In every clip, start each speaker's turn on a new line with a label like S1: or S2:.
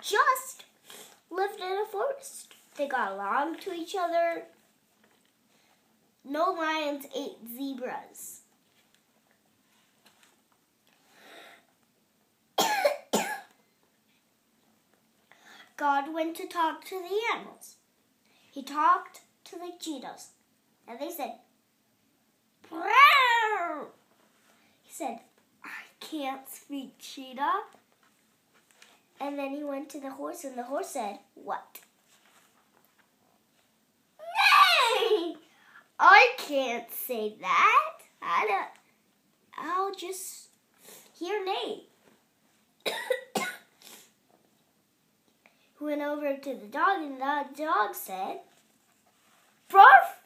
S1: just lived in a forest. They got along to each other. No lions ate zebras. God went to talk to the animals. He talked to the cheetahs, and they said, Meow. He said, I can't speak cheetah. And then he went to the horse, and the horse said, What? Nay! I can't say that. I don't. I'll just hear nay. He went over to the dog, and the dog said, Barf!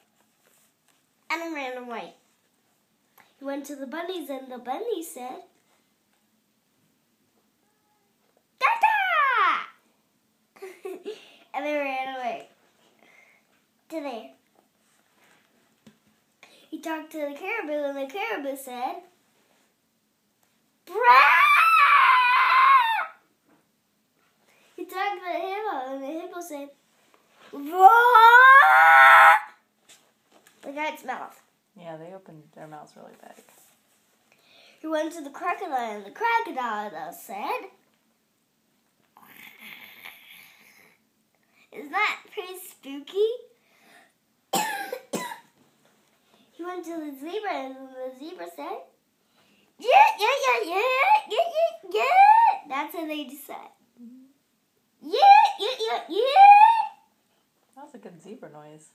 S1: And ran away. He went to the bunnies, and the bunny said, Tata! and they ran away. To there. He talked to the caribou, and the caribou said, Brah! He talked to the hippo, and the hippo said! Look at its mouth.
S2: Yeah, they opened their mouths really big.
S1: He went to the crocodile, and the crocodile said, Is that pretty spooky? he went to the zebra, and the zebra said, Yeah, yeah, yeah, yeah, yeah, yeah, yeah. That's what they just said. Mm-hmm. Yeah, yeah, yeah, yeah.
S2: That was a good zebra noise.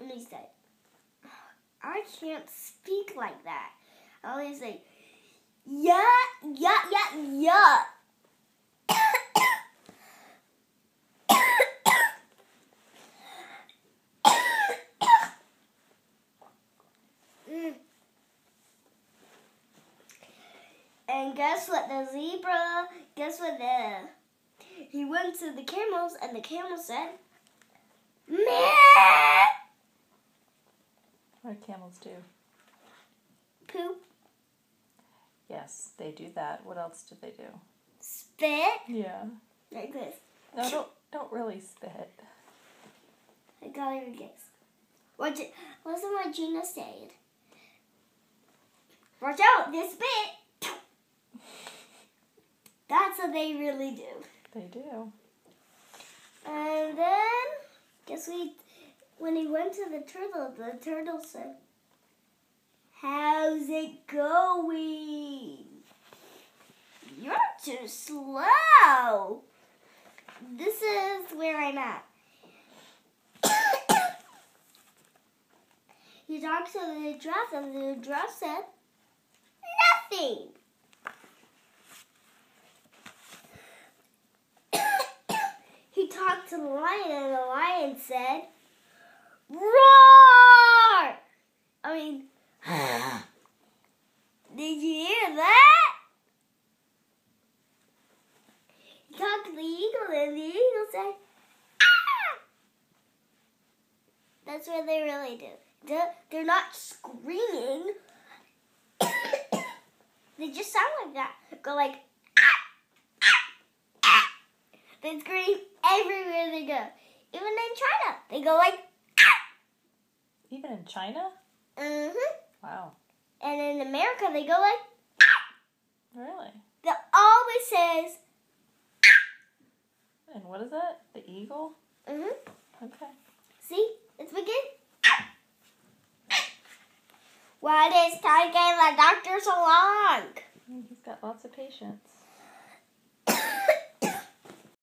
S1: And he said, I can't speak like that. I only say, yeah, yeah, yeah, yeah. And guess what? The zebra, guess what? The he went to the camels, and the camel said, Meh!
S2: What do camels do?
S1: Poop,
S2: Yes, they do that. What else do they do?
S1: spit,
S2: Yeah.
S1: like this.
S2: No, don't don't really spit.
S1: I got it guess. What? Listen what Gina said. Watch out! this spit. What they really do.
S2: They do.
S1: And then, guess we, when he went to the turtle, the turtle said, How's it going? You're too slow. This is where I'm at. he talked to the giraffe, and the giraffe said, Nothing. he talked to the lion, and the lion said, Roar! I mean, did you hear that? He talked to the eagle, and the eagle said, Ah! That's what they really do. They're, not screaming. they just sound like that. Go like! They scream everywhere they go. Even in China, they go like,
S2: Even in China?
S1: mm-hmm.
S2: Wow.
S1: And in America, they go like,
S2: Really?
S1: that always says,
S2: And what is that? The eagle?
S1: mm-hmm.
S2: Okay.
S1: See, it's begin. Why does taking the doctor so long?
S2: He's got lots of patients.